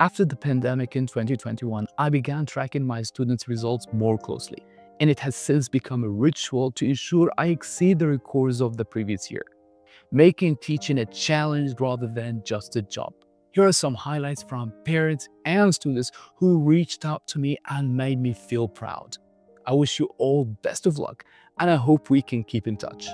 After the pandemic in 2021, I began tracking my students' results more closely, and it has since become a ritual to ensure I exceed the records of the previous year, making teaching a challenge rather than just a job. Here are some highlights from parents and students who reached out to me and made me feel proud. I wish you all best of luck, and I hope we can keep in touch.